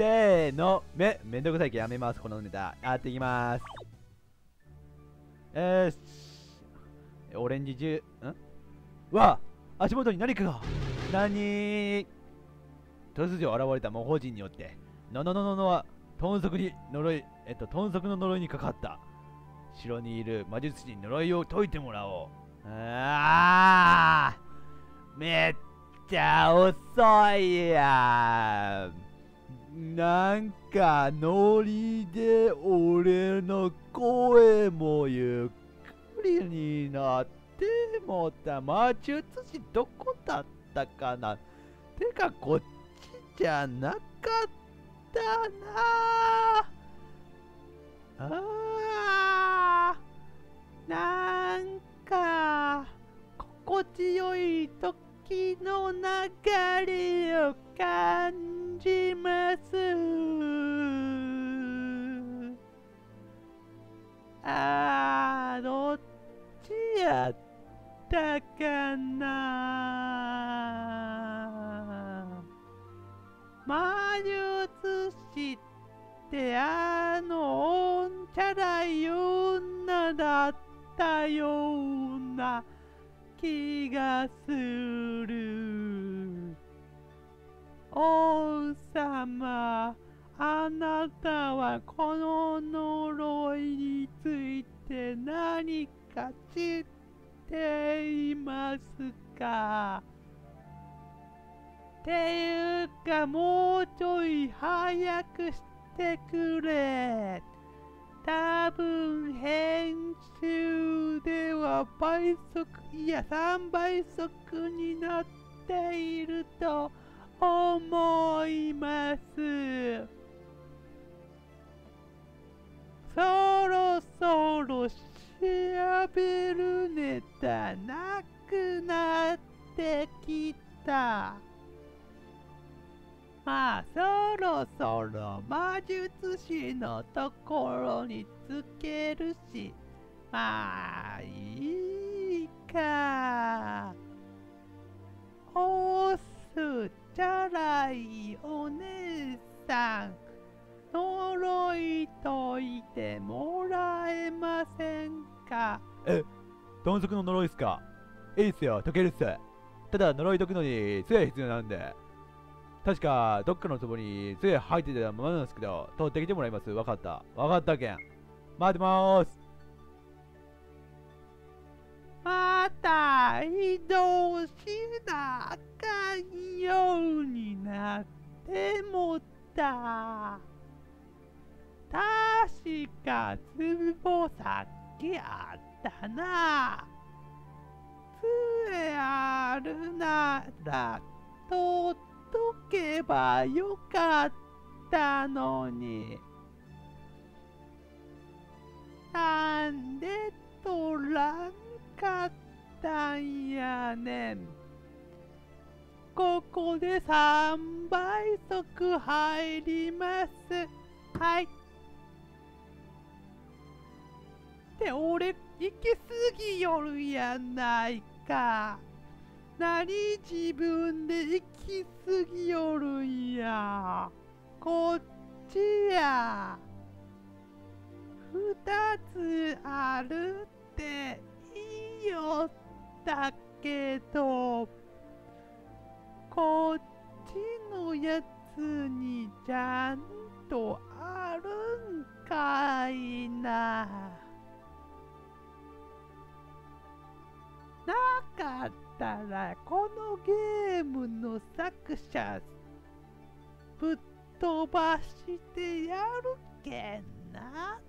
せーの。めめんどくさいけどやめます。このネタ。やっていきます。えー、オレンジジュんわあ足元に何かが。何？突如現れた魔法陣によって。のののののは豚足に呪いえっと豚足の呪いにかかった。城にいる魔術師に呪いを解いてもらおう。あー。めっちゃ遅いやん。なんかノリで俺の声もゆっくりになってもった魔術師どこだったかな。てかこっちじゃなかったな。あー。なんか心地よい時の流れを感じます。あーどっちやったかな。魔術師ってあのおんちゃらい女だったような気がする。王様あなたはこの呪いについて何か知っていますか？ていうかもうちょい早くしてくれ。多分編集では倍速いや3倍速になっていると思います。そろそろ調べるネタなくなってきた。まあそろそろ魔術師のところにつけるし。まあいいか。おすちゃらいお姉さん呪い解いてもらえませんか？え豚足の呪いっすか？いいっすよ解けるっす。ただ呪い解くのに杖必要なんで。確かどっかの壺に杖入ってたままなんですけど取ってきてもらいます。わかった。わかったけん。待ってまーす。また移動しなあかんようになってもった。確か壺さっきあったな。杖あるなら取っとけばよかったのに。なんで取らんかったんやねん。ここで3倍速入ります。はい。って俺行き過ぎよるやないか。何自分で行き過ぎよるんや。こっちや。二つあるって。よったけどこっちのやつにちゃんとあるんかいな。なかったらこのゲームの作者ぶっ飛ばしてやるけんな。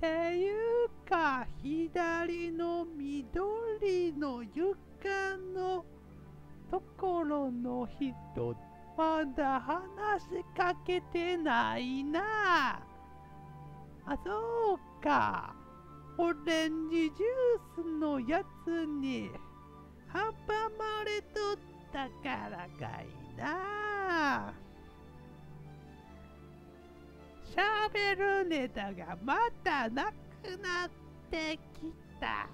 ていうか左の緑の床のところの人まだ話しかけてないな。あそうか。オレンジジュースのやつに阻まれとったからかいな。喋るネタがまたなくなってきた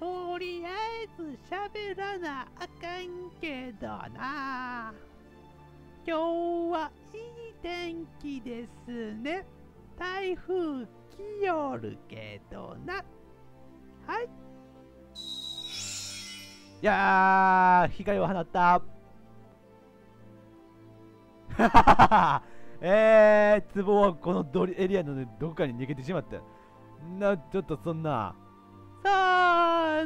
とりあえず喋らなあかんけどな。今日はいい天気ですね。台風来よるけどな。はい。いやー、光を放った。えー、壺はこのドリエリアのねどこかに逃げてしまった。な、ちょっとそんな。そ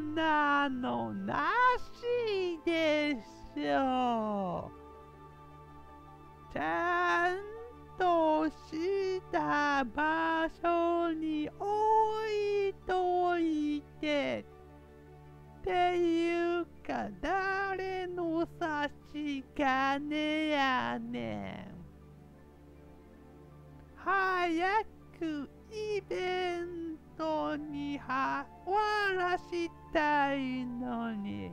んなのなしでしょう。ちゃんとした場所に置いといて。っていうか、誰の差し金やねん。早くイベントに終わらしたいのに。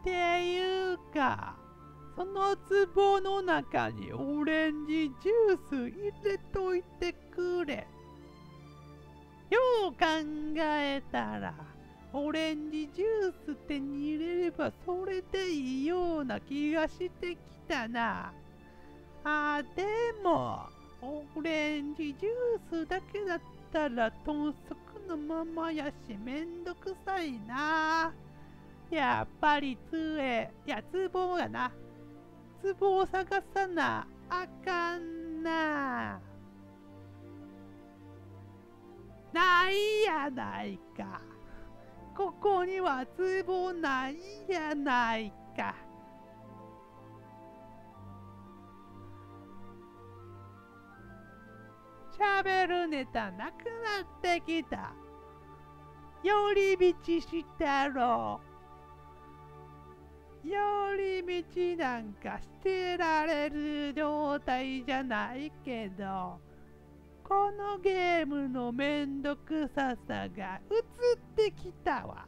っていうか、その壺の中にオレンジジュース入れといてくれ。よう考えたら、オレンジジュース手に入れればそれでいいような気がしてきたな。あ、でも、オレンジジュースだけだったら豚足のままやしめんどくさいな。やっぱり杖、いや、壺やな。壺を探さなあかんな。ないやないか。ここには壺ないやないか。喋るネタなくなってきた。寄り道したろう。寄り道なんかしてられる状態じゃないけど、このゲームのめんどくささが映ってきたわ。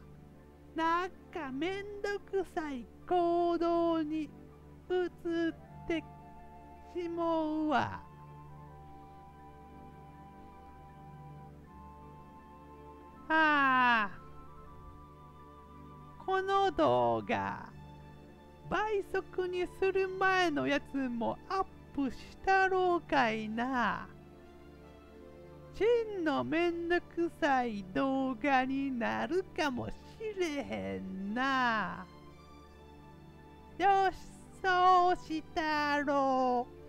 なんかめんどくさい行動に移ってしもうわ。ああこの動画倍速にする前のやつもアップしたろうかいな。真のめんどくさい動画になるかもしれへんな。よしそうしたろう。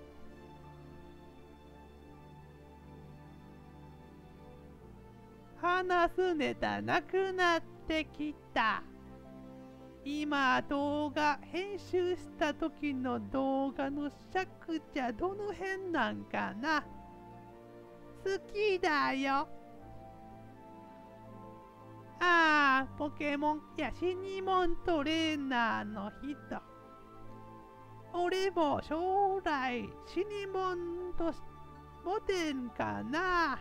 話すネタなくなってきた。今動画編集した時の動画の尺じゃどの辺なんかな好きだよ。ああ、ポケモンやシニモントレーナーの人。俺も将来シニモンとモテんかな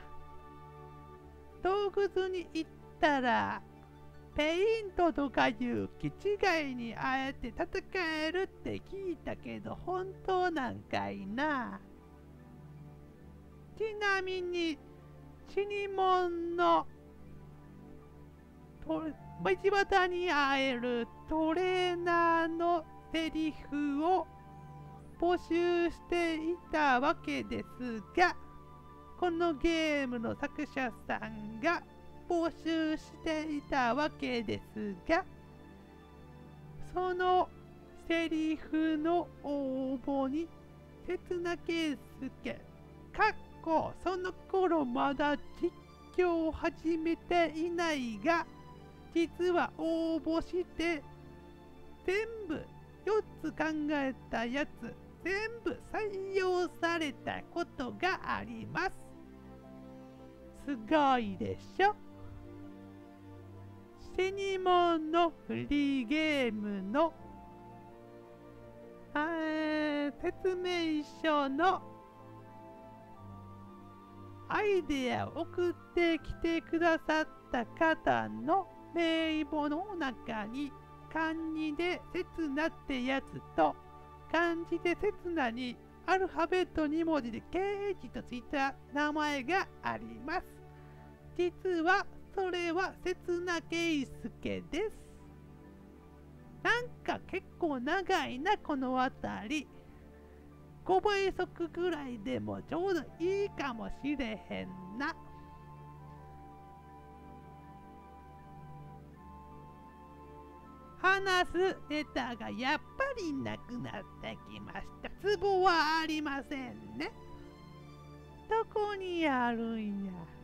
洞窟に行ったら、ペイントとかいう気違いにあえて戦えるって聞いたけど、本当なんかいな。ちなみに、死に物の道端に会えるトレーナーのセリフを募集していたわけですが、このゲームの作者さんが募集していたわけですが、そのセリフの応募に、刹那圭介、かっこその頃まだ実況を始めていないが、実は応募して全部4つ考えたやつ全部採用されたことがあります。すごいでしょ？シニモンのフリーゲームの説明書のアイデアを送ってきてくださった方の名簿の中に漢字で刹那ってやつと漢字で刹那にアルファベット2文字で KH とついた名前があります。実はそれは刹那圭介です。なんか結構長いなこの辺り。5倍速ぐらいでもちょうどいいかもしれへんな。話すネタがやっぱりなくなってきました。ツボはありませんね。どこにあるんや。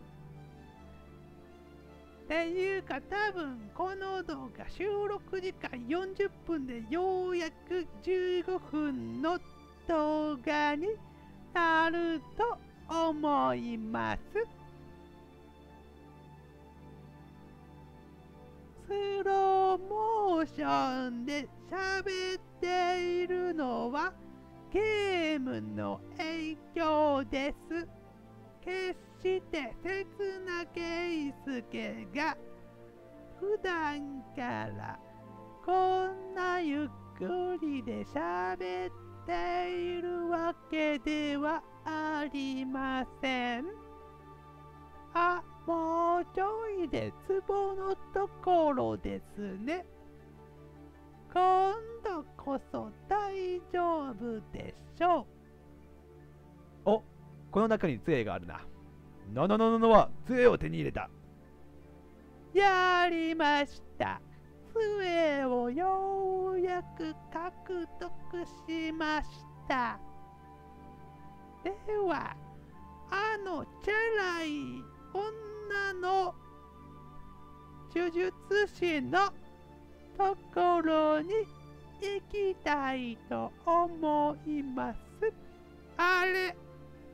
ていうか多分この動画収録時間40分でようやく15分の動画になると思います。スローモーションで喋っているのはゲームの影響です。決して刹那圭介が普段からこんなゆっくりで喋っているわけではありません。あ、もうちょいでツボのところですね。今度こそ大丈夫でしょう。お、この中に杖があるな。のののののは杖を手に入れた。やりました。杖をようやく獲得しました。では、あのチャラい女の呪術師のところに行きたいと思います。あれ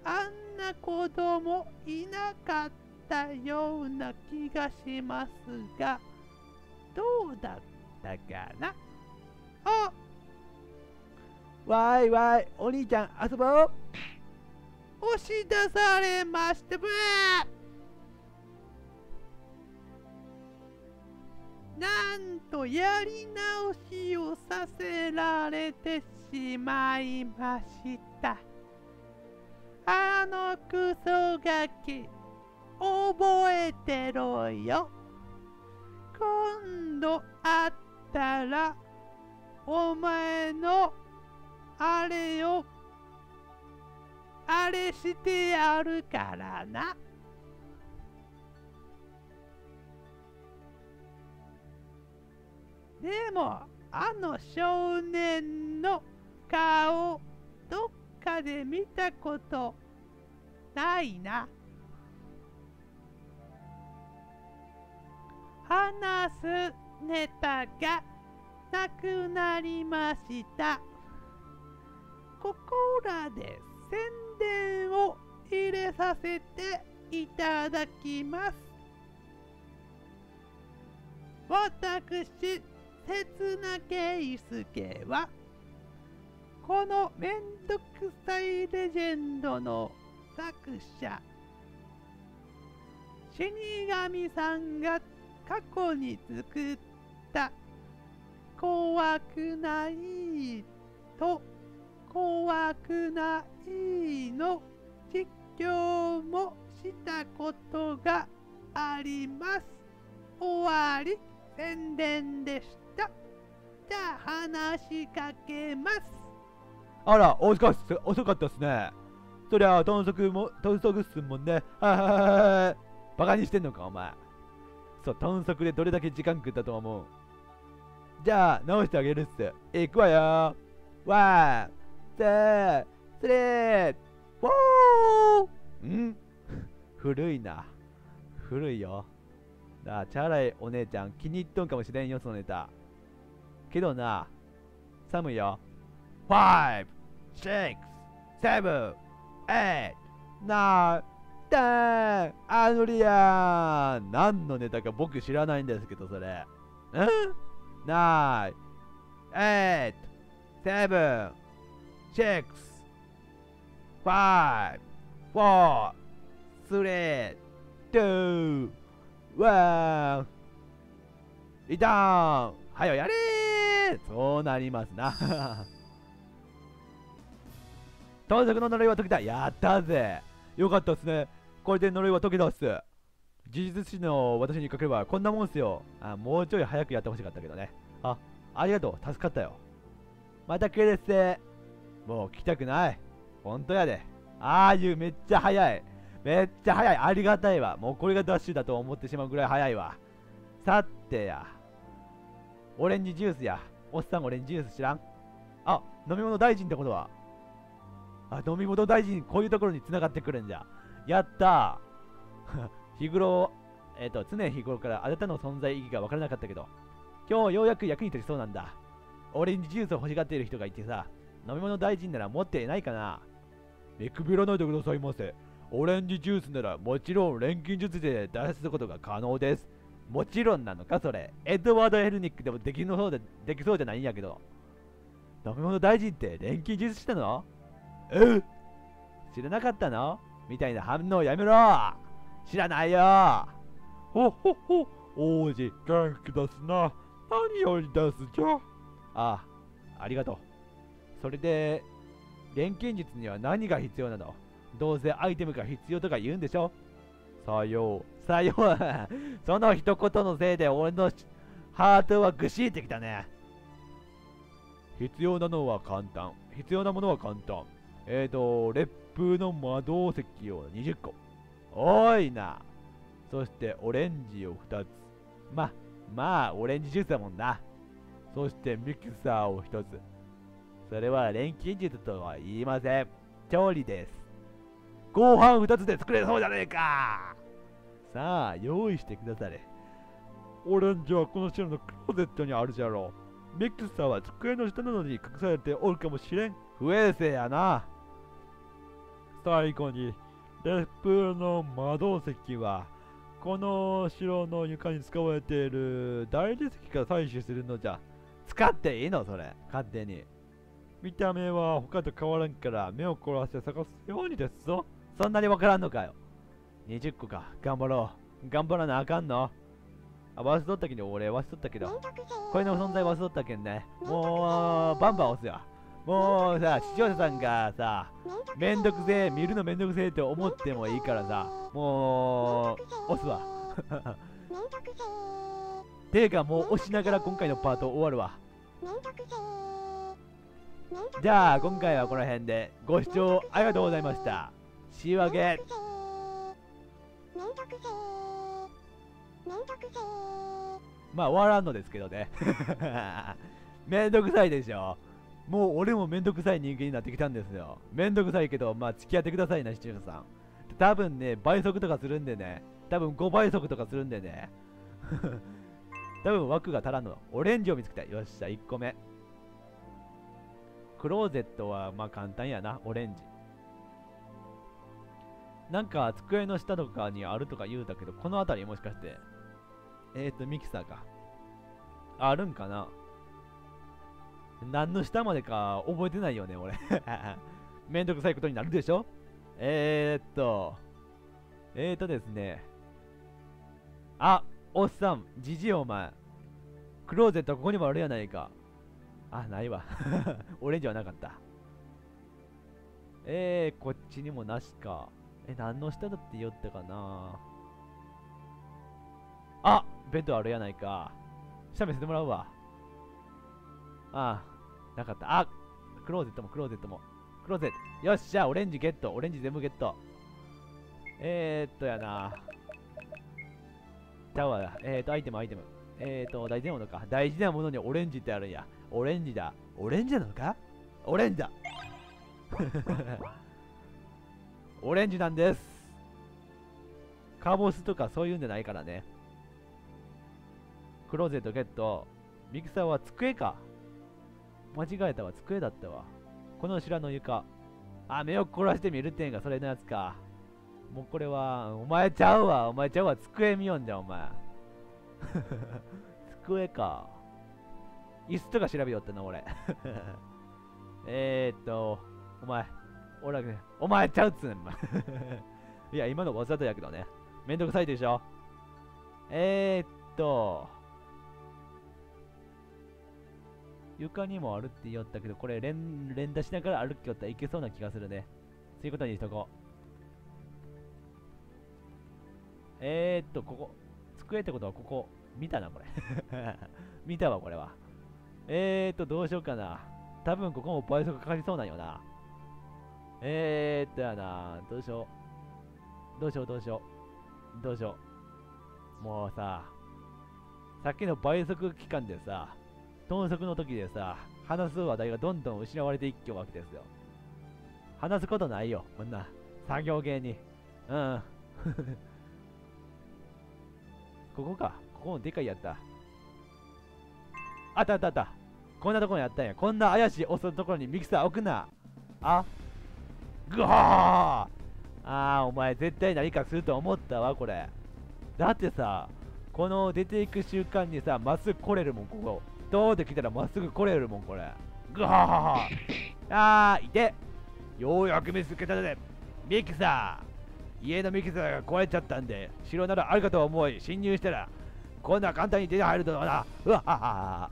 あんな子供いなかったような気がしますが、どうだったかな？あわいわい、お兄ちゃん遊ぼう。押し出されましたブー。なんとやり直しをさせられてしまいました。あのクソガキ覚えてろよ。今度会ったらお前のあれをあれしてやるからな。でもあの少年の顔どっで見たことないな。話すネタがなくなりました。ここらで宣伝を入れさせていただきます。私、刹那圭介はこのめんどくさいレジェンドの作者死神さんが過去に作った怖くないと怖くないの実況もしたことがあります。終わり宣伝でした。じゃあ話しかけます。あら、遅かった遅かったっすね。そりゃ、豚足も、豚足っすもんね。はははは。バカにしてんのか、お前。そう、豚足でどれだけ時間食ったと思う。じゃあ、直してあげるっす。いくわよワン、two、three、four ん？古いな。古いよ。なあ、チャラいお姉ちゃん気に入っとんかもしれんよ、そのネタ。けどな、寒いよ。5 six, seven, eight, nine, ten! アヌリアン何のネタか僕知らないんですけど、それ。ん ?nine, eight, seven, six, five, four, three, two, one. リターンはよやれそうなりますな盗賊の呪いは解けたやったぜよかったっすねこれで呪いは解けたっす呪術師の私にかければこんなもんっすよ。あ、もうちょい早くやってほしかったけどね。あ、ありがとう。助かったよ。また来るっす。もう来たくない。ほんとやで。ああいうめっちゃ早い。めっちゃ早い。ありがたいわ。もうこれがダッシュだと思ってしまうぐらい早いわ。さてや。オレンジジュースや。おっさんオレンジジュース知らん？あ、飲み物大臣ってことは？あ、飲み物大臣、こういうところに繋がってくるんじゃ。やったー 日頃、えっ、ー、と、常日頃からあなたの存在意義がわからなかったけど、今日ようやく役に立ちそうなんだ。オレンジジュースを欲しがっている人がいてさ、飲み物大臣なら持っていないかな見くびらないでくださいませ。オレンジジュースならもちろん錬金術で出すことが可能です。もちろんなのかそれ。エドワード・ヘルニックでもできそうでできそうじゃないんやけど。飲み物大臣って錬金術したの？え知らなかったの？みたいな反応やめろ。知らないよ。ほほほ。王子元気出すな。何を言い出すじゃ。ああありがとう。それで錬金術には何が必要なの？どうせアイテムが必要とか言うんでしょ？さよう。さよう。その一言のせいで俺のハートはぐしってきたね。必要なのは簡単。必要なものは簡単えーと烈風の魔導石を20個。多いな。そしてオレンジを2つ。ままあオレンジジュースだもんな。そしてミキサーを1つ。それは錬金術とは言いません。調理です。ご飯2つで作れそうじゃねえか。さあ用意してくだされ。オレンジはこの城のクローゼットにあるじゃろう。ミキサーは机の下などに隠されておるかもしれん。不衛生やな。最後に烈風の魔導石はこの城の床に使われている大理石から採取するのじゃ。使っていいのそれ勝手に。見た目は他と変わらんから目を凝らして探すようにですぞ。そんなにわからんのかよ。20個か。頑張ろう。頑張らなあかんの。あ忘れとったけど。俺忘れとったけど。これの存在忘れとったけんね。もうバンバン押すよもうさ、視聴者さんがさ、めんどくせえ、見るのめんどくせえって思ってもいいからさ、もう、押すわ。ていうか、もう押しながら今回のパート終わるわ。じゃあ、今回はこの辺で、ご視聴ありがとうございました。仕上げ。まあ、終わらんのですけどね。めんどくさいでしょ。もう俺もめんどくさい人間になってきたんですよ。めんどくさいけど、まあ付き合ってくださいな、視聴者さん。多分ね、倍速とかするんでね。多分5倍速とかするんでね。多分枠が足らんの。オレンジを見つけた。よっしゃ、1個目。クローゼットはまあ簡単やな、オレンジ。なんか机の下とかにあるとか言うたけど、この辺りもしかして、えっ、ー、と、ミキサーか。あるんかな何の下までか覚えてないよね、俺。めんどくさいことになるでしょ？えー、っと、えー、っとですね。あ、おっさん、じじいお前。クローゼットここにもあるやないか。あ、ないわ。オレンジはなかった。えー、こっちにもなしか。え、何の下だって言ったかなあ、ベッドあるやないか。下見せてもらうわ。ああ、なかった。あクローゼットもクローゼットも。クローゼット。よっしゃ、オレンジゲット。オレンジ全部ゲット。えー、っとやな。ちゃうわ。えー、っと、アイテム、アイテム。えー、っと、大事なものか。大事なものにオレンジってあるんや。オレンジだ。オレンジなのか？オレンジだ。オレンジなんです。カボスとかそういうんじゃないからね。クローゼットゲット。ミキサーは机か。間違えたわ、机だったわ。この白の床。あ、目を凝らしてみるってんが、それのやつか。もうこれは、お前ちゃうわ、お前ちゃうわ、机見よんじゃん、お前。机か。椅子とか調べよったな、俺。えーっと、お前、俺ら、お前ちゃうっつん、いや、今のわざとやけどね。めんどくさいでしょ。えーっと、床にもあるって言おったけど、これ連連打しながら歩きよったらいけそうな気がするね。そういうことにしとこう。えー、っと、ここ。机ってことはここ。見たな、これ。見たわ、これは。えー、っと、どうしようかな。多分ここも倍速かかりそうなんよな。えー、っとやな。どうしよう。どうしよう、どうしよう。どうしよう。もうさ、さっきの倍速期間でさ、豚足の時でさ、話す話題がどんどん失われていくわけですよ。話すことないよ、こんな。作業芸に。うん。ここか。ここもでかいやった。あったあったあった。こんなところにあったんや。こんな怪しいオスのところにミキサー置くな。あぐはーあー、お前絶対何かすると思ったわ、これ。だってさ、この出ていく瞬間にさ、まっすぐ来れるもん、ここ。どうで来たらまっすぐ来れるもん、これ。ぐはははあー、いてようやく見つけたで、ミキサー家のミキサーが壊れちゃったんで、城ならあるかと思い、侵入したら、こんな簡単に手に入るとはな。うわはは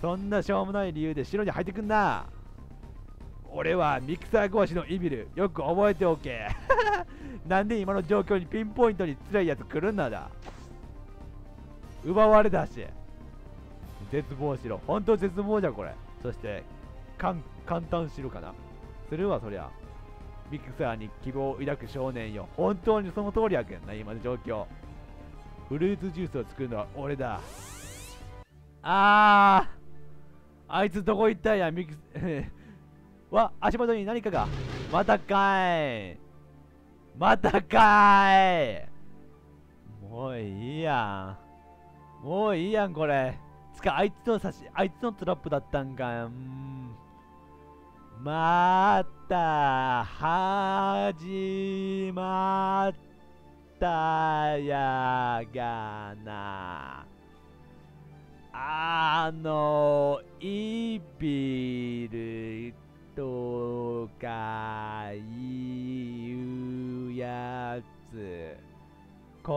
そんなしょうもない理由で城に入ってくんな。俺はミキサー壊しのイビル、よく覚えておけ。なんで今の状況にピンポイントに辛いやつ来るんだ。奪われたし。絶望しろ。本当絶望じゃん、これ。そして、かん簡単しろかな。するわ、そりゃ。ミキサーに希望を抱く少年よ。本当にその通りやけんな、今の状況。フルーツジュースを作るのは俺だ。あーあいつどこ行ったんや、ミキ わ、足元に何かが。またかい。またかい。もういいやん。もういいやん、これ。つか、あいつの差し、あいつのトラップだったんか。ん。また、始まったやがな。あの、イビルとかいうやつ、今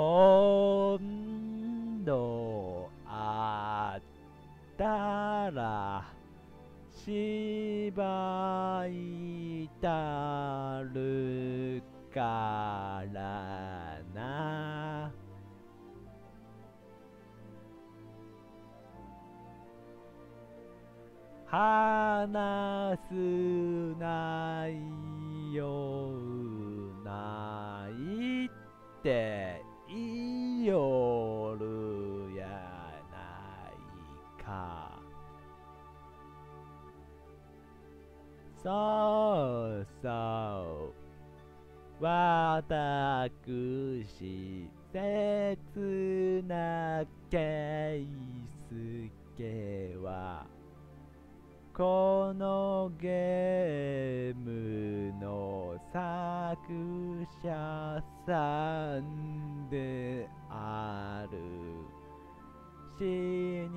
しばいたるからな。話す内容ないってそうそう私切なケイスケはこのゲームの作者さんである死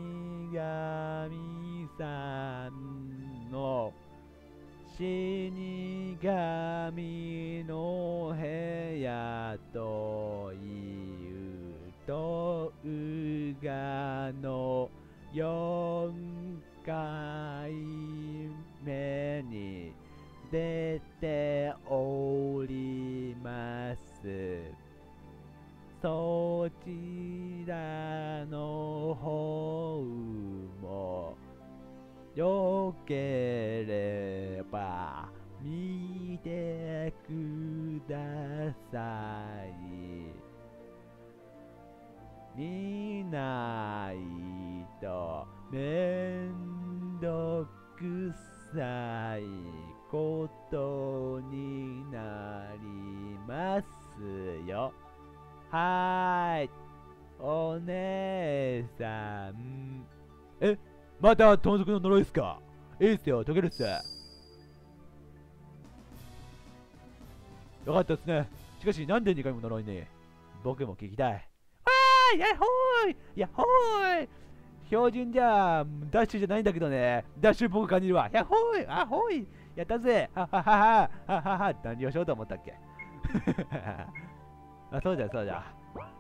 神さんの死神の部屋というとうがの4回目に出ております。そちらの方よければ見てください見ないとめんどくさいことになりますよ。はい。お姉さん。え、また豚足の呪いっすか？いいっすよ、解けるっす。よかったっすね。しかし、なんで2回も呪いね？僕も聞きたい。ーいやっほーいやっほーい標準じゃダッシュじゃないんだけどね。ダッシュっぽく感じるわ。やっほーいあほーいやったぜははははははは何をしようと思ったっけ？あ、そうじゃそうじゃ。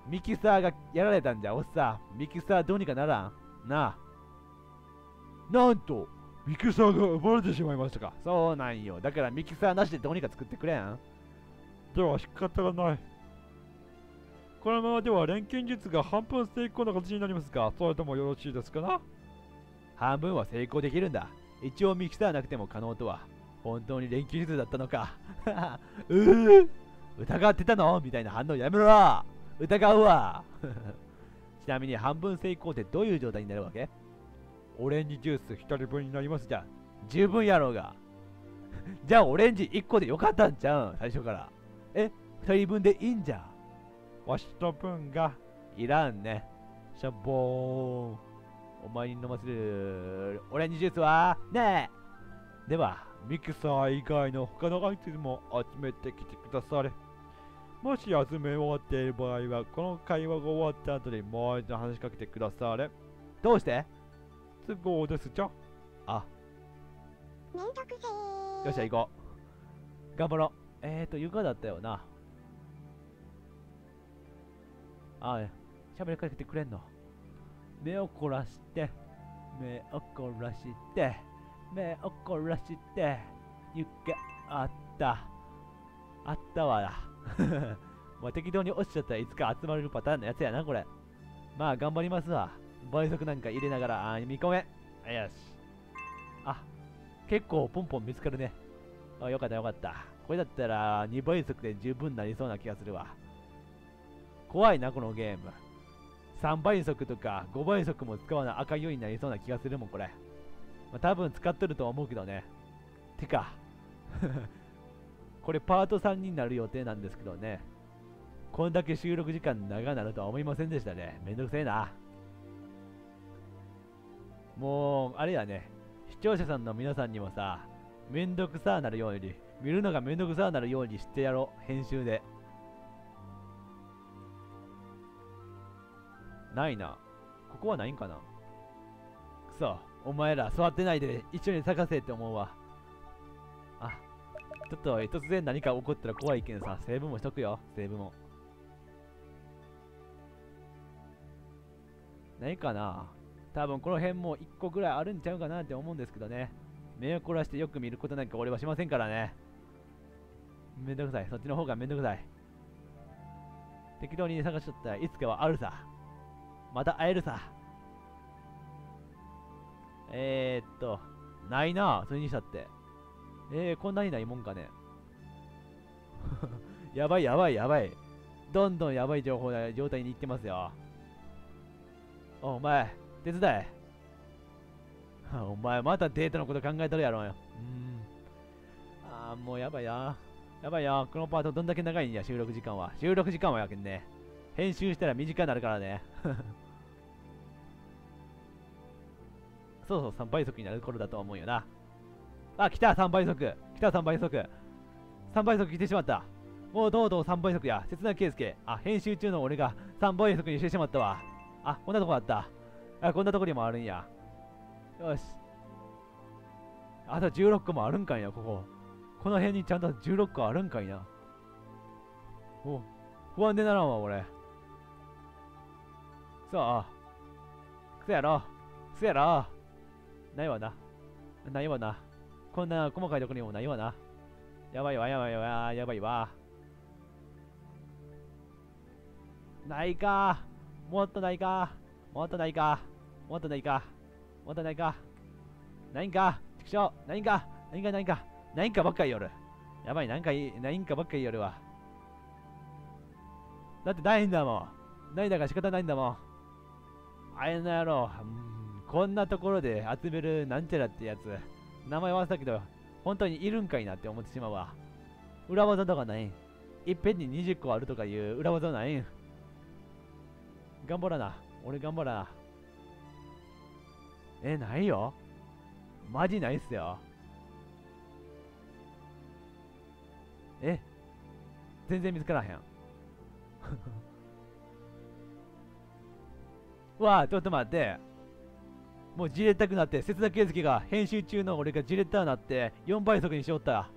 ミキサーがやられたんじゃ、おっさん。ミキサーどうにかならん？なあ。なんと、ミキサーが奪われてしまいましたか。そうなんよ。だからミキサーなしでどうにか作ってくれんでは仕方がない。このままでは錬金術が半分成功の形になりますが、それともよろしいですかな半分は成功できるんだ。一応ミキサーなくても可能とは。本当に錬金術だったのか。うぅ疑ってたの？みたいな反応やめろ疑うわ ちなみに半分成功ってどういう状態になるわけ？オレンジジュース1人分になりますじゃん。十分やろうが。じゃあオレンジ1個でよかったんじゃん、最初から。え、2人分でいいんじゃん？わしの分が、いらんね。シャボーン。お前に飲ませるオレンジジュースは？ねえ。では、ミキサー以外の他のアイテムも集めてきてくだされ。もし集め終わっている場合は、この会話が終わった後にもう一度話しかけてくだされ。どうして？都合ですじゃん。あ、めんどくせーよっしゃ行こう。頑張ろう。えーと、床だったよな。あ、喋りかけてくれんの。目を凝らして、目を凝らして、目を凝らして、床あった。あったわな。もう適当に落ちちゃったらいつか集まれるパターンのやつやな、これ。まあ、頑張りますわ。倍速なんか入れながら、あー、見込め。よし。あ、結構ポンポン見つかるね。あ、よかったよかった。これだったら2倍速で十分なりそうな気がするわ。怖いな、このゲーム。3倍速とか5倍速も使わな赤いようになりそうな気がするもん、これ。まあ、多分使っとるとは思うけどね。てか、これパート3になる予定なんですけどね。こんだけ収録時間長なるとは思いませんでしたね。めんどくせえな。もう、あれやね。視聴者さんの皆さんにもさ、めんどくさなるように、見るのがめんどくさなるようにしてやろう。編集で。ないな。ここはないんかなくそ、お前ら座ってないで一緒に探せって思うわ。あ、ちょっと突然何か起こったら怖いけんさ、セーブもしとくよ、セーブも。ないかな多分この辺も1個ぐらいあるんちゃうかなって思うんですけどね。目を凝らしてよく見ることなんか俺はしませんからね。めんどくさい。そっちの方がめんどくさい。適当に探しとったらいつかはあるさ。また会えるさ。えー、っと、ないなそれにしたって。えー、こんなにないもんかね。やばいやばいやばい。どんどんやばい情報な状態に行ってますよ。お前、手伝え。お前またデートのこと考えとるやろよ。うん。ああ、もうやばいや。やばいや。このパートどんだけ長いんや、収録時間は。収録時間はやけんね。編集したら短くなるからね。そうそう、3倍速になる頃だと思うよな。あ、来た !3 倍速来た3倍速 !3 倍速来てしまったもうどうどう3倍速や切な圭介あ、編集中の俺が3倍速にしてしまったわ。あ、こんなとこあった。あ、こんなとこにもあるんや。よし。あと16個もあるんかいな、ここ。この辺にちゃんと16個あるんかいな。お、不安でならんわ、俺。そう。くそやろ。くそやろ。ないわな。ないわな。こんな細かいところにもないわな。やばいわ、やばいわ、やばいわ。ないか。もっとないか。もっとないか。もっとないか？もっとないか？ないんか？ちくしょう。ないんか？ないんか、ないんか？ないんかばっかり夜。やばい、なんかいい、ないんかばっかり夜は。だってないんだもん。ないんだから仕方ないんだもん。あれの野郎。こんなところで集めるなんちゃらってやつ。名前忘れたけど、本当にいるんかいなって思ってしまうわ。裏技とかないん？いっぺんに20個あるとかいう裏技ないん？頑張らな。俺頑張らな。え、ないよマジないっすよ。え全然見つからへん。わあ、ちょっと待って。もうじれったくなって、節田圭介が編集中の俺がじれったくなって、4倍速にしよった。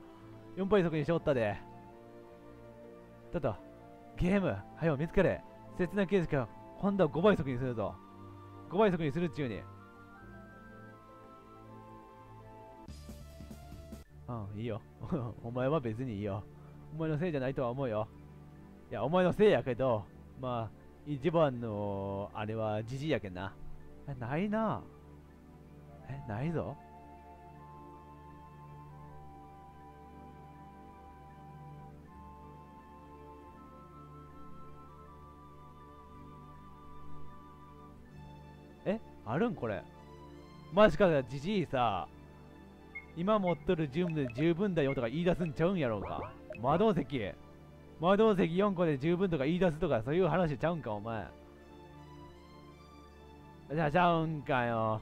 4倍速にしよったで。ちょっと、ゲーム、はよ、見つかれ。節田圭介が今度は5倍速にするぞ。5倍速にするっちゅうに。うん、いいよ。お前は別にいいよ。お前のせいじゃないとは思うよ。いや、お前のせいやけど、まあ、一番の、あれは、じじいやけんな。え、ないな。え、ないぞ。え、あるんこれ。マジかじじいさ、今持っとる十分で十分だよとか言い出すんちゃうんやろうか？魔導石。魔導石4個で十分とか言い出すとかそういう話ちゃうんかお前。じゃあちゃうんかよ。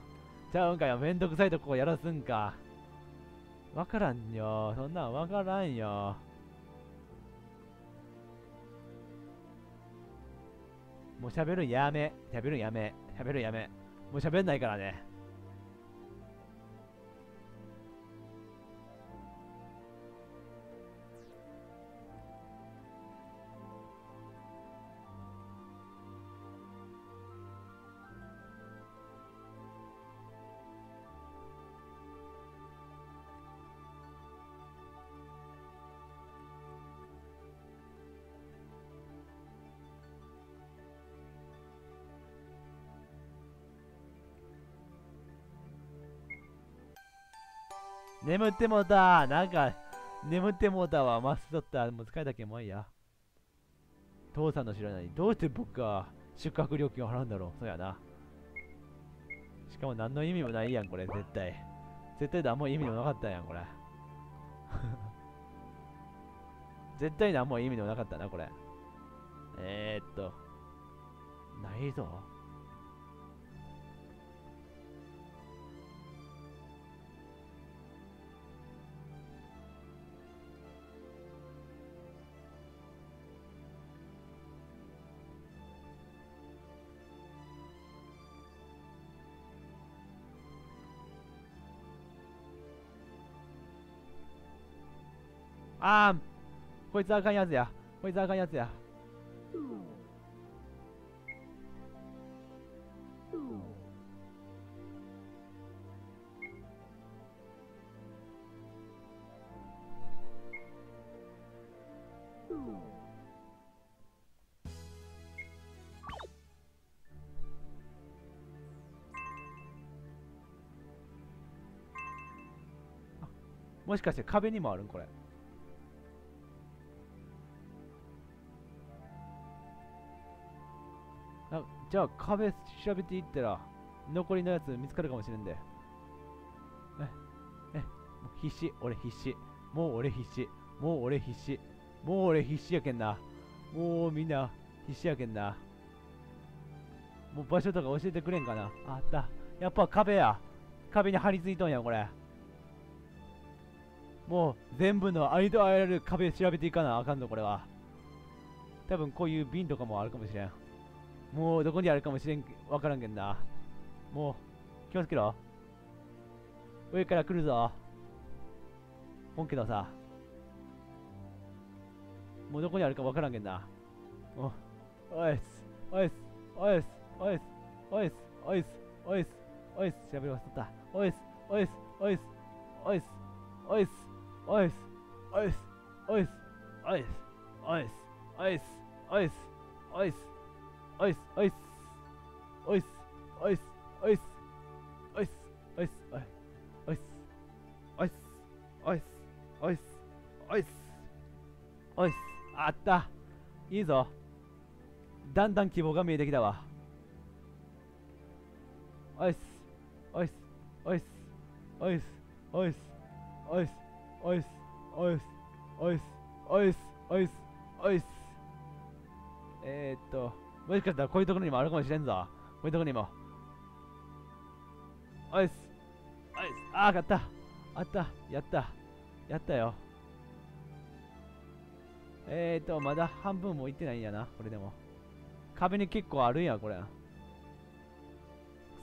ちゃうんかよ。めんどくさいとこやらすんか。わからんよ。そんなんわからんよ。もう喋るんやめ。喋るんやめ。喋るんやめ。もう喋んないからね。眠ってもうたなんか、眠ってもうたわ。マスとった。もう疲れたけんもういいや。父さんの知らない。どうして僕が宿泊料金を払うんだろう。そうやな。しかも何の意味もないやん、これ、絶対。絶対何も意味もなかったやん、これ。絶対何も意味もなかったな、これ。えー、っと。ないぞ。あーこいつあかんやつや。こいつあかんやつや。もしかして壁にもあるん？これ。じゃあ壁調べていったら残りのやつ見つかるかもしれんで。え、え、もう必死、俺必死。もう俺必死。もう俺必死。もう俺必死やけんな。もうみんな必死やけんな。もう場所とか教えてくれんかな。あった。やっぱ壁や。壁に張り付いとんやん、これ。もう全部のありとあらゆる壁調べていかなあかんの、これは。多分こういう瓶とかもあるかもしれん。もうどこにあるかもしれん、わからんけんな。もう、気をつけろ。上から来るぞ。本けどさ。もうどこにあるかわからんけんな。おおいっす、おいっす、おいっす、おいっす、おいっす、おいっす、おいっす、おいっす、しゃべり忘れた。おいす、おいす、おいす、おいす、おいす、おいす、おいす、おいす、おいす、おいす、おいす、おいす、おいす、おいす、おいっす、おいっす、おいっす、おいっす、おいっす、おいっす、おいっす、おいっす、おいっす、おいっす、おいっす、おいっす、あった。いいぞ。だんだん希望が見えてきたわ。おいっす、おいっす、おいっす、おいっす、おいっす、おいっす、おいっす、おいっす、おいっす、おいっす、おいっす、おいっす。えー、っと、もしかしたらこういうところにもあるかもしれんぞ。こういうところにも。おいっす。おいっす。あー、あった。あった。やった。やったよ。えーと、まだ半分もいってないんやな。これでも。壁に結構あるんや、これ。く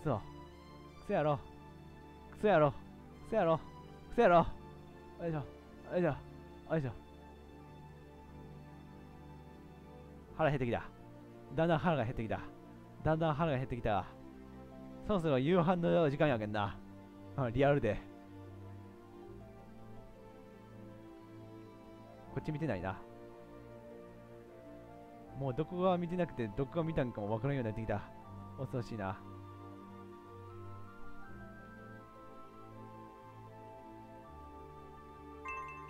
そ。くそやろ。くそやろ。くそやろ。くそやろ。よいしょ。よいしょ。よいしょ。腹減ってきた。だんだん腹が減ってきた。だんだん腹が減ってきた。そろそろ夕飯の時間やけんな。リアルで。こっち見てないな。もうどこが見てなくてどこが見たんかもわからんようになってきた恐ろしいな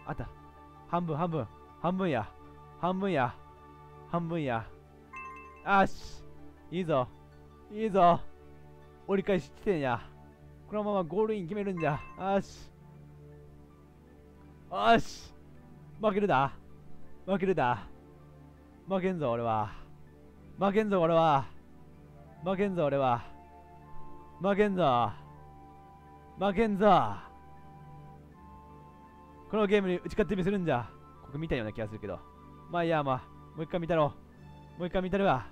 あった半分半分半分や半分や半分やあし。いいぞ。いいぞ。折り返し地点や。このままゴールイン決めるんじゃ。あし。よし。負けるだ。負けるだ。負けんぞ俺は。負けんぞ俺は。負けんぞ俺は。負けんぞ。負けんぞ。このゲームに打ち勝ってみせるんじゃ。ここ見たような気がするけど。まあいいやまあ。もう一回見たろう。もう一回見たるわ。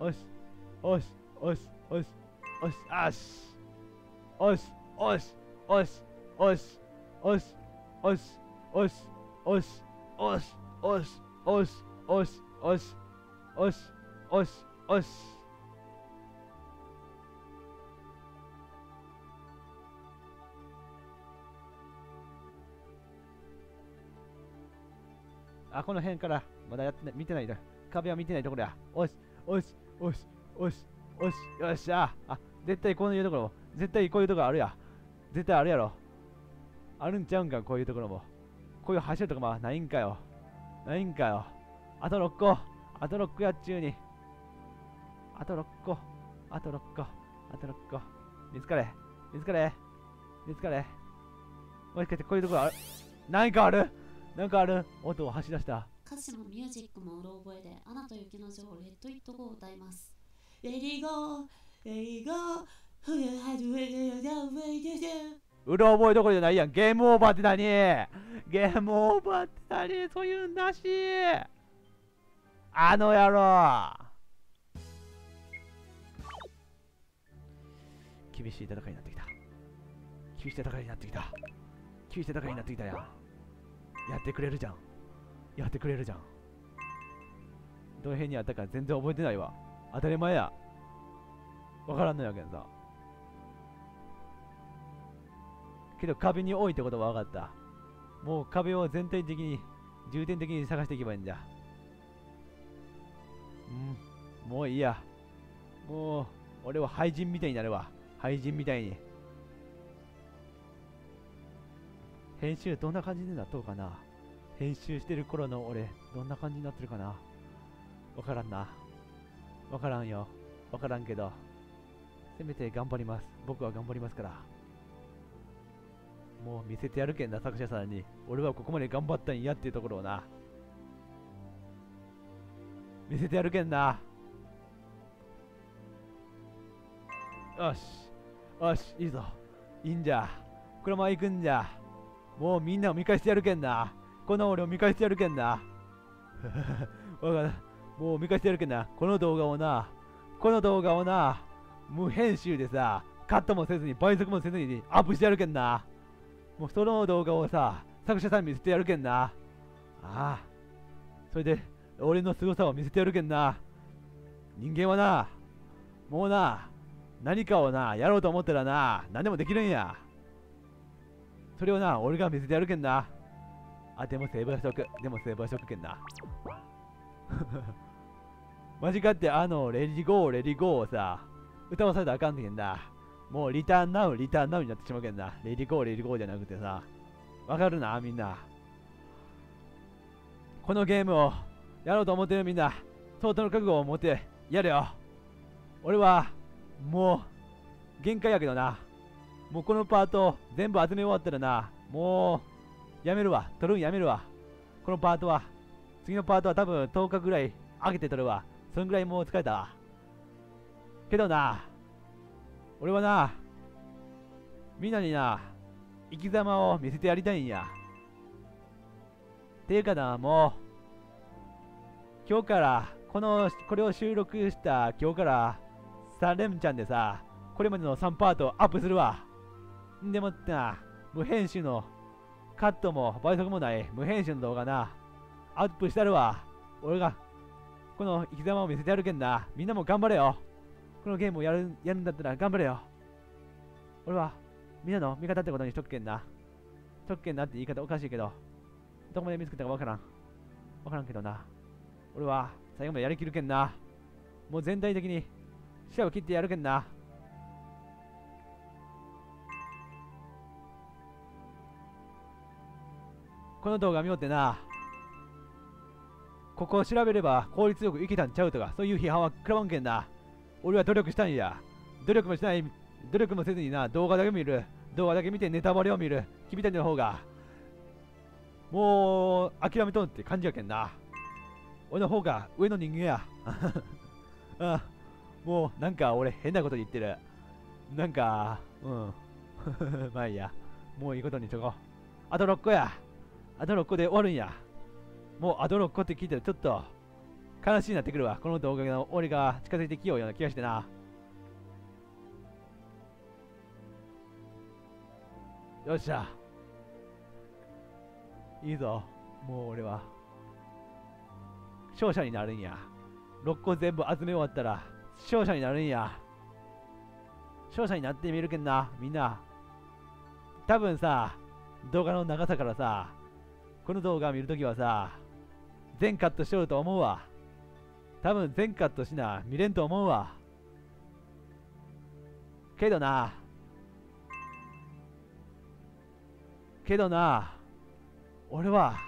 よしよしよしよしよしよしあしよしよしよしよしよしよしよしよしよしよしよしよしよしよしよしよしあ、この辺からまだやってない、見てないだ。壁は見てないところや。おし、おし、おし、おし、おし、よっしゃ。あ、絶対こういうところも、絶対こういうところあるや。絶対あるやろ。あるんちゃうんか、こういうところも。こういう走るとこもないんかよ。ないんかよ。あと6個。あと6個やっちゅうに。あと6個。あと6個。あと6個。見つかれ。見つかれ。見つかれ。もしかしてこういうところある？なんかある？なんかある？音を走り出した。歌詞もミュージックもうろ覚えで「アナと雪の女王レッド・イット・ゴー」を歌います。レディーゴーレディーゴーふやはじめでやウェイでうろ覚えどころじゃないやん。ゲームオーバーって何？ゲームオーバーって何？そういうんだし。あの野郎。厳しい戦いになってきた。厳しい戦いになってきた。厳しい戦いになってきたやん。やってくれるじゃん。やってくれるじゃん。どの辺にあったか全然覚えてないわ。当たり前や。わからんのやけんさ。けど壁に置いってことは分かった。もう壁を全体的に、重点的に探していけばいいんじゃ。うん、もういいや。もう、俺は廃人みたいになるわ。廃人みたいに。編集どんな感じになっとうかな編集してる頃の俺、どんな感じになってるかな？わからんな。わからんよ。わからんけど、せめて頑張ります。僕は頑張りますから。もう見せてやるけんな、作者さんに。俺はここまで頑張ったんやっていうところをな。見せてやるけんな。よし。よし、いいぞ。いいんじゃ。このまま行くんじゃ。もうみんなを見返してやるけんな。この俺を見返してやるけんな。わかった。もう見返してやるけんな。この動画をな。この動画をな。無編集でさ、カットもせずに倍速もせずにアップしてやるけんな。もうその動画をさ、作者さん見せてやるけんな。ああ。それで、俺の凄さを見せてやるけんな。人間はな、もうな、何かをな、やろうと思ったらな、何でもできるんや。それをな、俺が見せてやるけんな。あ、でもセーブはしとく。でもセーブはしとくけんな。間違ってあの、 Let it go、Let it goをさ、歌わされたらあかんねんな。もう return now、return nowになってしまうけんな。 Let it go、Let it goじゃなくてさ。わかるな、みんな。このゲームをやろうと思ってるみんな、相当の覚悟を持ってやれよ。俺は、もう、限界やけどな。もうこのパート全部集め終わったらな、もう、やめるわ。撮るんやめるわ。このパートは。次のパートは多分10日ぐらい上げて撮るわ。そんぐらいもう疲れたわ。けどな、俺はな、みんなにな、生き様を見せてやりたいんや。ていうかな、もう、今日からこの、これを収録した今日から、3連チャンでさ、これまでの3パートアップするわ。でもってな、無編集の、カットも倍速もない無編集の動画な、アップしたるわ。俺が、この生き様を見せてやるけんな。みんなも頑張れよ。このゲームをやるやるんだったら頑張れよ。俺は、みんなの味方ってことにしとくけんな。しとくけんなって言い方おかしいけど、どこまで見つけたかわからん。わからんけどな。俺は、最後までやりきるけんな。もう全体的に、視野を切ってやるけんな。この動画見よってな。ここを調べれば効率よくいけたんちゃうとか、そういう批判は食らわんけんな。俺は努力したんや。努力もしない、努力もせずにな、動画だけ見る。動画だけ見てネタバレを見る。君たちの方が、もう諦めとんって感じやけんな。俺の方が上の人間や。あもうなんか俺変なこと言ってる。なんか、うん。まあいいや。もういいことにしとこう。あと6個や。あと6個で終わるんや。もうあと6個って聞いたらちょっと悲しいなってくるわ。この動画の俺が近づいてきようような気がしてな。よっしゃ。いいぞ。もう俺は。勝者になるんや。6個全部集め終わったら勝者になるんや。勝者になってみるけんな、みんな。多分さ、動画の長さからさ、この動画を見るときはさ、全カットしよると思うわ。多分全カットしな、見れんと思うわ。けどな、けどな、俺は、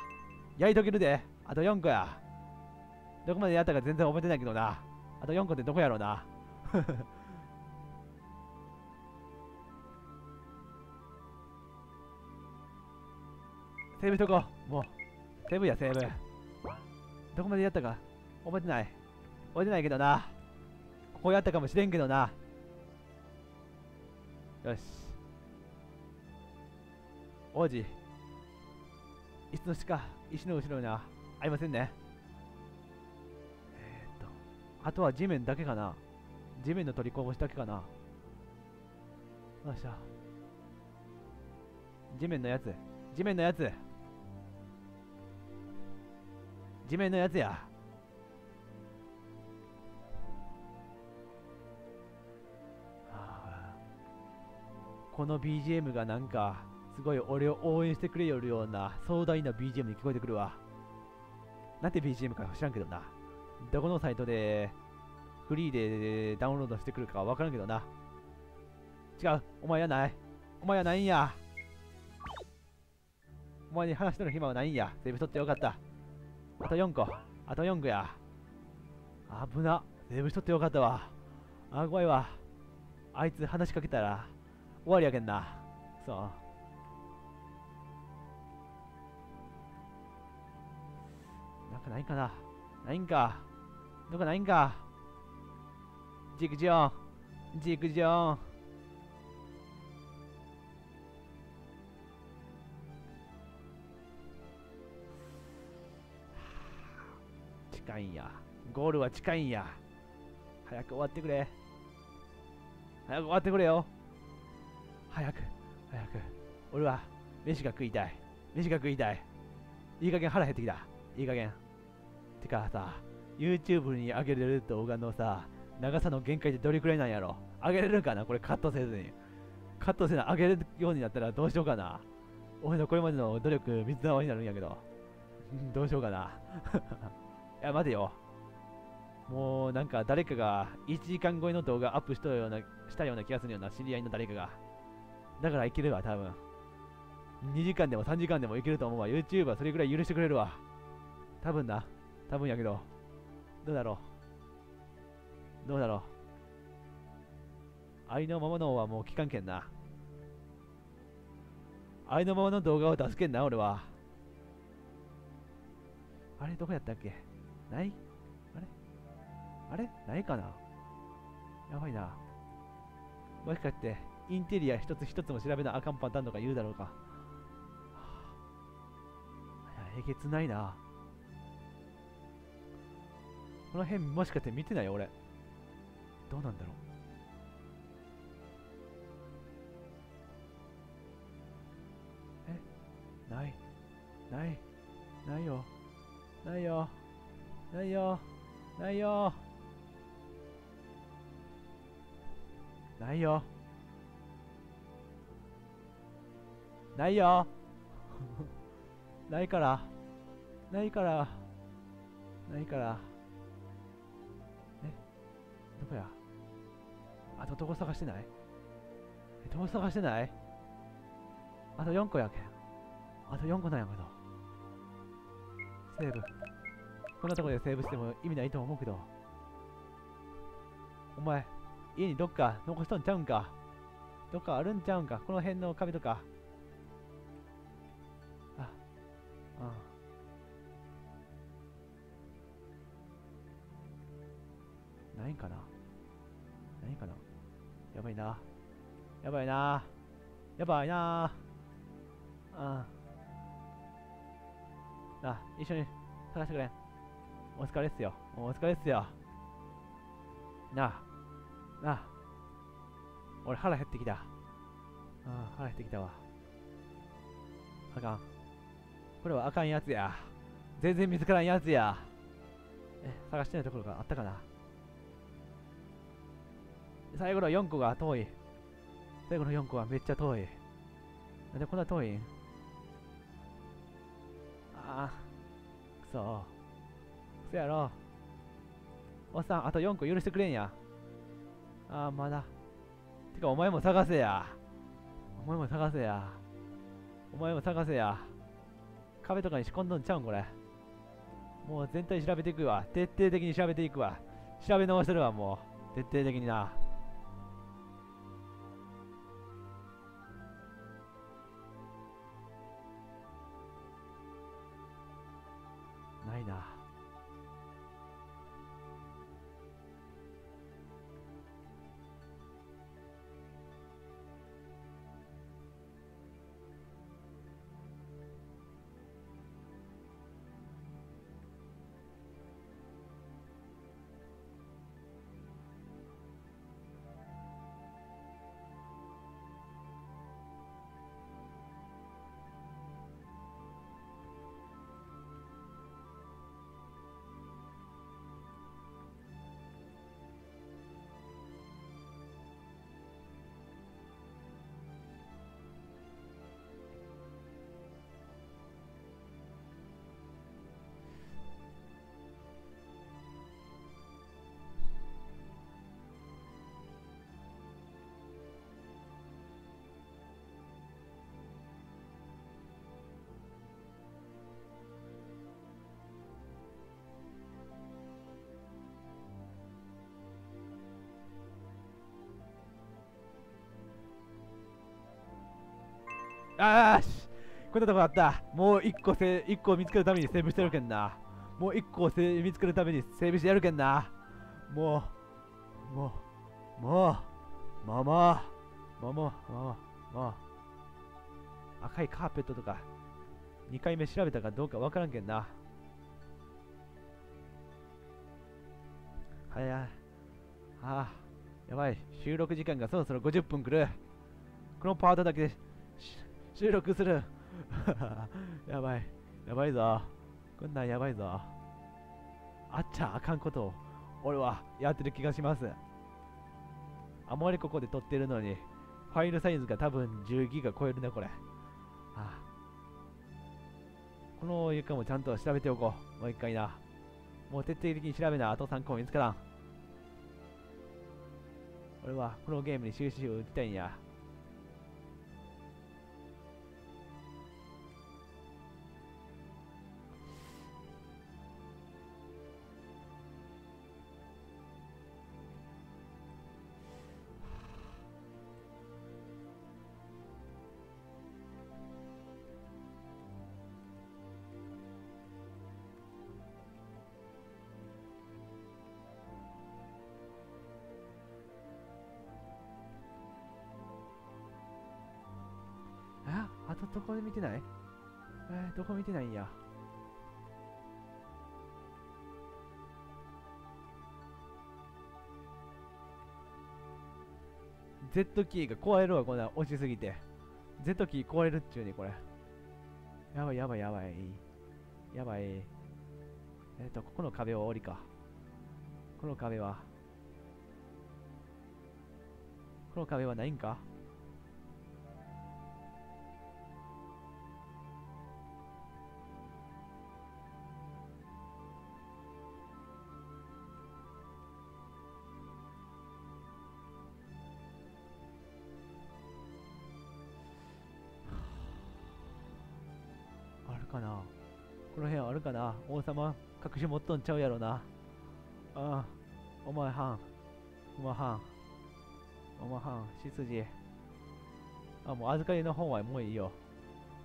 やりとけるで。あと4個や。どこまでやったか全然覚えてないけどな。あと4個ってどこやろうな。セーブしとこう。もう。セーブや、セーブ。どこまでやったか覚えてない。覚えてないけどな。ここやったかもしれんけどな。よし。王子。椅子の下、石の後ろにはありませんね。えー、っと、あとは地面だけかな。地面の取りこぼしだけかな。よっしゃ。地面のやつ。地面のやつ。地面のやつや。この BGM がなんか、すごい俺を応援してくれよるような壮大な BGM に聞こえてくるわ。なんて BGM か知らんけどな。どこのサイトでフリーでダウンロードしてくるかわからんけどな。違う、お前やない。お前やないんや。お前に話してる暇はないんや。セーブ取ってよかった。あと4個。あと4個や。危な。セーブしとってよかったわ。あ、怖いわ。あいつ話しかけたら終わりやけんな。そう。なんかないかな？ないんかどこないんか？ジークジョンジークジョン近いんや。ゴールは近いんや。早く終わってくれ。早く終わってくれよ。早く早く。俺は飯が食いたい。飯が食いたい。いい加減腹減ってきた。いい加減。てかさ YouTube に上げれる動画のさ長さの限界ってどれくらいなんやろ。上げれるかな？これカットせずに。カットせな上げれるようになったらどうしようかな。俺のこれまでの努力水泡になるんやけど。どうしようかな。いや待てよ。もうなんか誰かが1時間超えの動画アップしたようなしたような気がするような知り合いの誰かが。だからいけるわ多分。2時間でも3時間でもいけると思うわ。YouTube はそれぐらい許してくれるわ。多分な。多分やけど。どうだろう。どうだろう。ありのままのはもう聞かんけんな。ありのままの動画を出すけんな俺は。あれどこやったっけ？ない？あれ？あれ？ないかな？やばいなもしかしてインテリア一つ一つも調べなあかんパターンとか言うだろうかはあえげつないなこの辺もしかして見てない俺。どうなんだろう。え？ない？ない？ないよ。ないよ。ないよ。ないよ。ないよ。ないよ。ないから。ないから。ないから。え？どこや？あとどこ探してない？え、どこ探してない？あと4個やけん。あと4個なんやけど。セーブ。こんなところでセーブしても意味ないと思うけど。お前、家にどっか残しとんちゃうんか？どっかあるんちゃうんか？この辺の壁とか。あ、うん。ないんかな？ないんかな？やばいな。やばいな。やばいな。ああ。な、一緒に探してくれん。お疲れっすよ。お疲れっすよ。なあ。なあ。俺腹減ってきた。ああ、腹減ってきたわ。あかん。これはあかんやつや。全然見つからんやつや。え、探してないところがあったかな？最後の4個が遠い。最後の4個はめっちゃ遠い。なんでこんな遠いん？ああ、くそ。そやろ。おっさん、あと4個許してくれんや。ああ、まだ。てか、お前も探せや。お前も探せや。お前も探せや。壁とかに仕込んどんちゃうん、これ。もう全体調べていくわ。徹底的に調べていくわ。調べ直してるわ、もう。徹底的にな。あし。こんなとこあった。もう一個せ一個見つけるためにセーブしてるけんな。もう一個せ見つけるためにセーブしてやるけんな。もうもうもうマママママママ赤いカーペットとか2回目調べたかどうかわからんけんな。はやああやばい。収録時間がそろそろ50分くる。このパートだけです収録する。やばい。やばいぞ。こんなんやばいぞ。あっちゃあかんことを俺はやってる気がします。あまりここで撮ってるのにファイルサイズが多分10ギガ超えるねこれ。ああ。この床もちゃんと調べておこう。もう一回な。もう徹底的に調べな。あと3個見つからん。俺はこのゲームに終止符を打ちたいんや。どこで見てない？えー、どこ見てないんや？Z キーが壊れるわ、こんな落ちすぎて。Z キー壊れるっちゅうね、これ。やばいやばいやばい。やばい。えっ、ー、と、ここの壁は降りか。この壁は。この壁はないんか？王様隠し持っとんちゃうやろな。ああ、お前はん。お前はん。お前はん、執事。あ、もう預かりの本はもういいよ。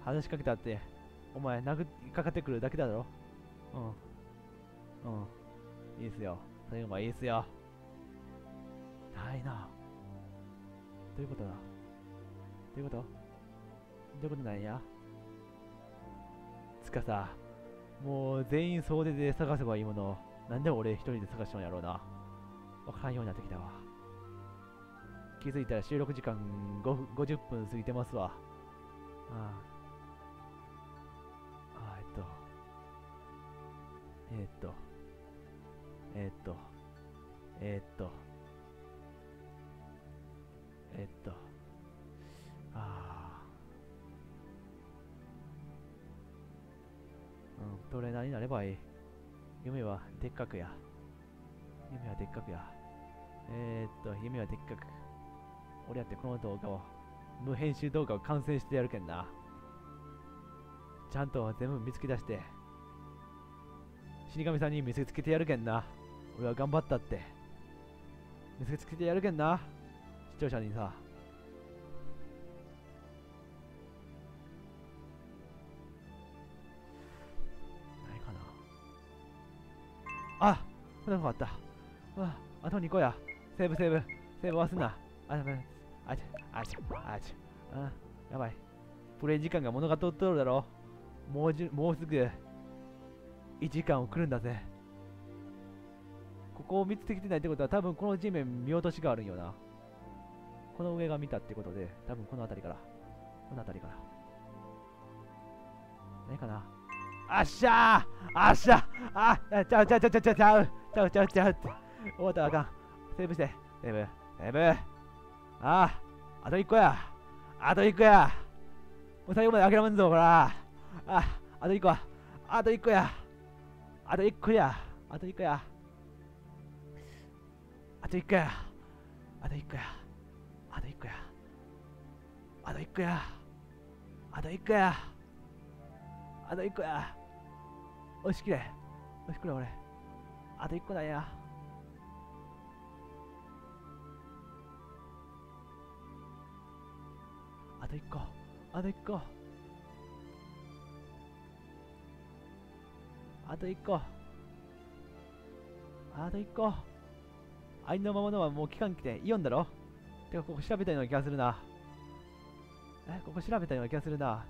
話しかけたって、お前殴っかかってくるだけだろ。うん。うん。いいっすよ。そういうのはいいっすよ。ないな。どういうことだ？どういうこと？どういうことなんや？つかさ、もう全員総出で探せばいいもの。なんで俺一人で探したんやろうな。わからんようになってきたわ。気づいたら収録時間50分過ぎてますわ。ああ。ああ、えっと。えっと。えっと。えっと。えっと。ああ。うん、トレーナーになればいい？夢はでっかくや。夢はでっかくや。えー、っと、夢はでっかく。俺やってこの動画を、無編集動画を完成してやるけんな。ちゃんと全部見つけ出して、死神さんに見せつけてやるけんな。俺は頑張ったって。見せつけてやるけんな。視聴者にさ。あこれなかった。うわ、あと2個や。セーブセーブ。セーブ忘れんな。あ、やばい。あちゃ、あちゃ、あちゃ。うん、やばい。プレイ時間が物語っとるだろ。もうじもうすぐ1時間を来るんだぜ。ここを見つけてないってことは多分この地面見落としがあるんよな。この上が見たってことで、多分この辺りから。この辺りから。何かなあっしゃーあっしゃあちゃうちゃうちゃうちゃうちゃうちゃうちゃうちゃうちゃうって。終わったらあかん。セーブして。セーブ。セーブ。ああ、あと1個や。あと1個や。もう最後まで諦めんぞ、ほら。あ、あと1個。あと1個や。あと1個や。あと1個や。あと1個や。あと1個や。あと1個や。あと1個や。あと1個や。あと1個や。押し切れ。押し切れ、俺。あと1個だや。あと1個。あと1個。あと1個。あと1個。ありのままのはもう期間来てイオンだろ？てかここ調べたような気がするな。え、ここ調べたような気がするな。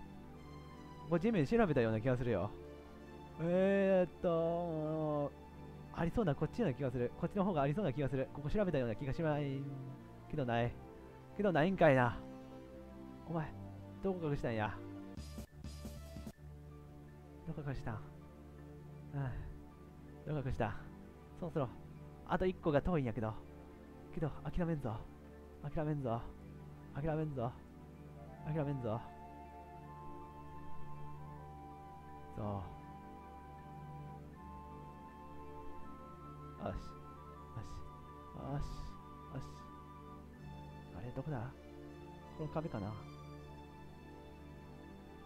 ここ地面調べたような気がするよ。えー、っと、ありそうな、こっちの気がする。こっちの方がありそうな気がする。ここ調べたような気がしない。けどない。けどないんかいな。お前、どこ隠したんや。どこ隠したん？うん。どこ隠したん？そろそろ、あと1個が遠いんやけど。けど、諦めんぞ。諦めんぞ。諦めんぞ。諦めんぞ。そう。よし。よし。よし。よし。あれ、どこだ？この壁かな？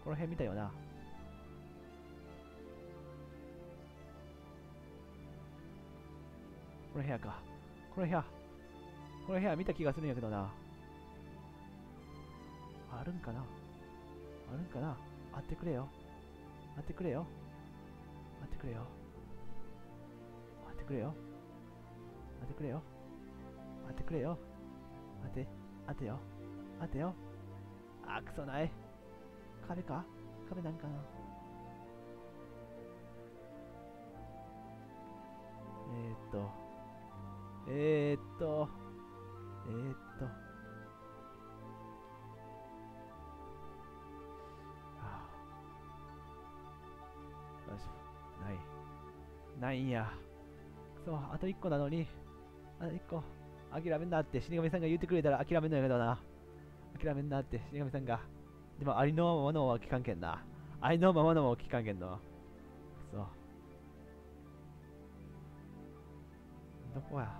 この辺見たよな。この部屋か。この部屋。この部屋見た気がするんやけどな。あるんかな？あるんかな？あってくれよ。あってくれよ。あってくれよ。あってくれよ。あってくれよ。あってくれよ。あて、あてよ。あてよ。あ、くそない。壁か？壁なんかな？えー、っと。えー、っと。えー、っと。ないんや。そう、あと1個なのに、あと1個、諦めんなって死神さんが言ってくれたら諦めんのやけどな。諦めんなって死神さんが。でも、ありのままのは聞かんけんな。ありのままのも聞かんけんの。そう。どこや？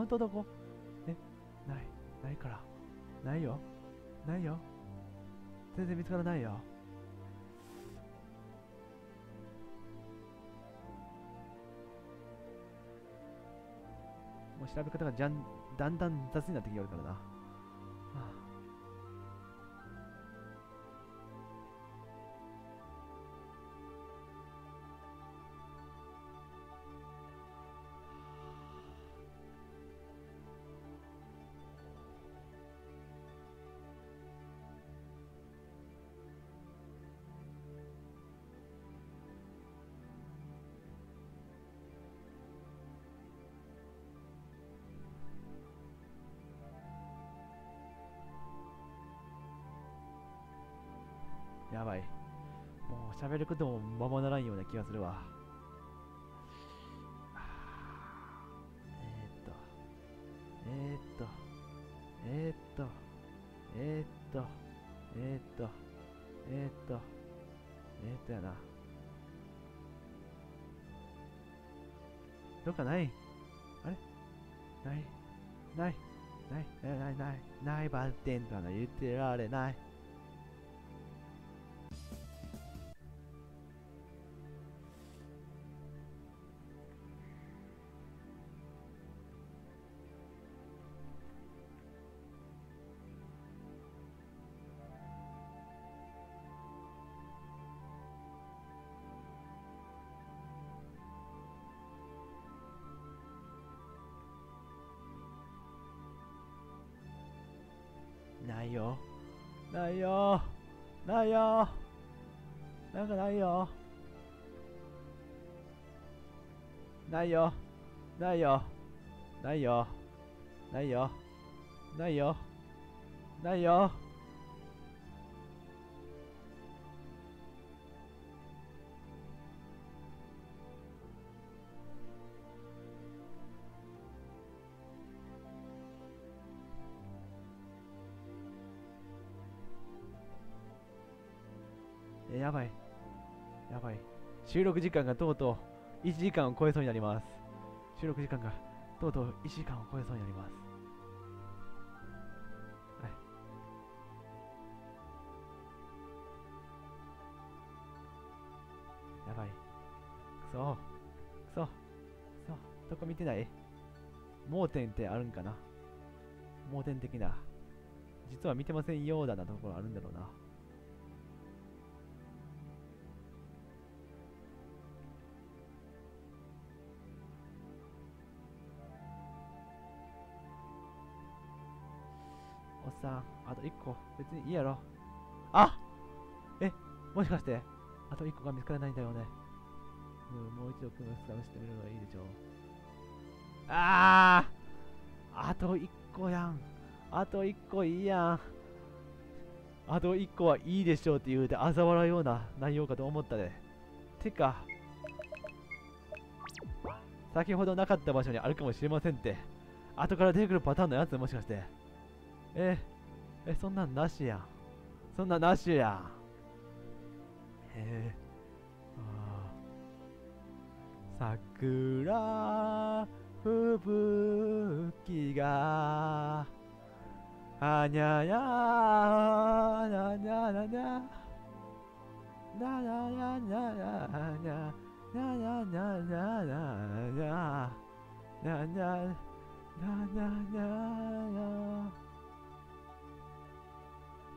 本当どこえ、ない、ないから。ないよ。ないよ。全然見つからないよ。もう調べ方がじゃんだんだん雑になってきてるからな。喋ることもままならんような気がするわ。えーっと、えーっと、えーっと、えっと、えっと、えっと、えっとやな。どっかない？あれ？ない？ない？ない？ない？ない？ない？ない？バッテンとは言ってられ。ないないよ。ないよ。なんかないよ。ないよ。ないよ。ないよ。ないよ。ないよ。ないよ。やばい。やばい。収録時間がとうとう1時間を超えそうになります。収録時間がとうとう1時間を超えそうになります。やばい。くそ。くそ。くそ。どこ見てない？盲点ってあるんかな？盲点的な。実は見てませんようだなところあるんだろうな。さん、あと1個、別にいいやろ。あえ、もしかして、あと1個が見つからないんだよね。うん、もう一度組み試してみるのがいいでしょう。あーあと1個やん。あと1個いいやん。あと1個はいいでしょうって言うて、嘲笑うような内容かと思ったで。てか、先ほどなかった場所にあるかもしれませんって。後から出てくるパターンのやつもしかして。え、え、そんなんなしやん。そんなんなしやん。えー、あー桜吹雪があにゃにゃなにゃにゃにゃにゃにゃにゃにゃにゃにゃにゃにゃにゃにゃにゃにゃなにゃにゃにゃにゃなにゃにゃな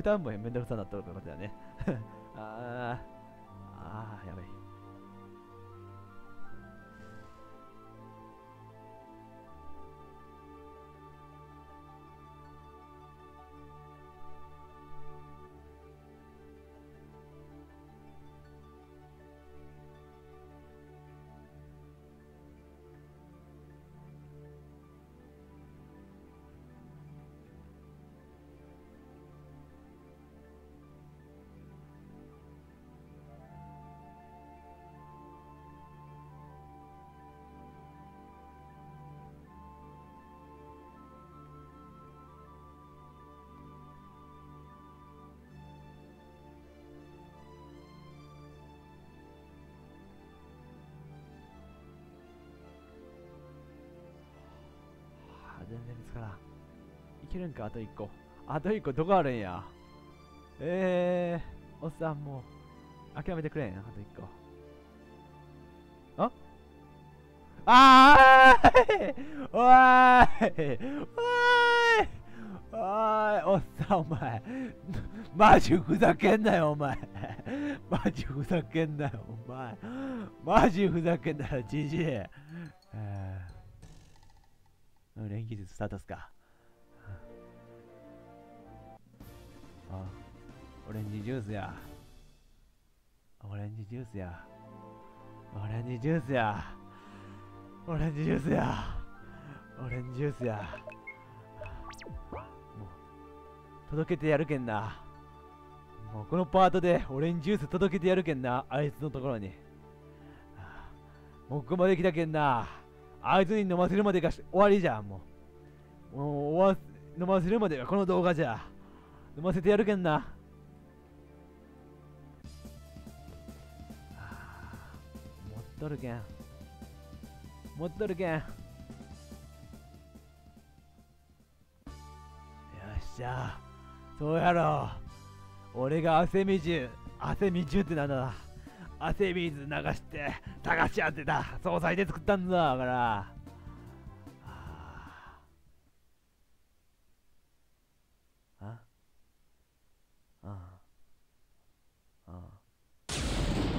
歌うのもめんどくさになったことだよね。るんか、あと1個。あと1個、どこあるんや？えー、おっさんもう、諦めてくれん、あと1個。あ？あーいおーいおーいおーいおっさん、お前。マジふざけんなよ、お前。マジふざけんなよ、お前。マジふざけんなよ、じじい。えーうん連技術スタートっすか。あ、オレンジジュースや。オレンジジュースや。オレンジジュースや。オレンジジュースや。オレンジジュースや。もう、届けてやるけんな。もうこのパートでオレンジジュース届けてやるけんな。あいつのところに。もうここまで来たけんな。あいつに飲ませるまでが終わりじゃん、もう。もう終わ飲ませるまでがこの動画じゃ。飲ませてやるけんな。持っとるけん。持っとるけん。よっしゃ。そうやろう。俺が汗水、汗水ってなんだ。汗水流して、流し合ってた。総裁で作ったんだから。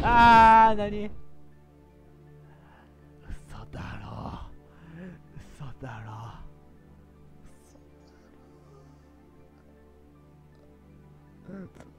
ああー何？嘘だろ嘘だろ。嘘だろ。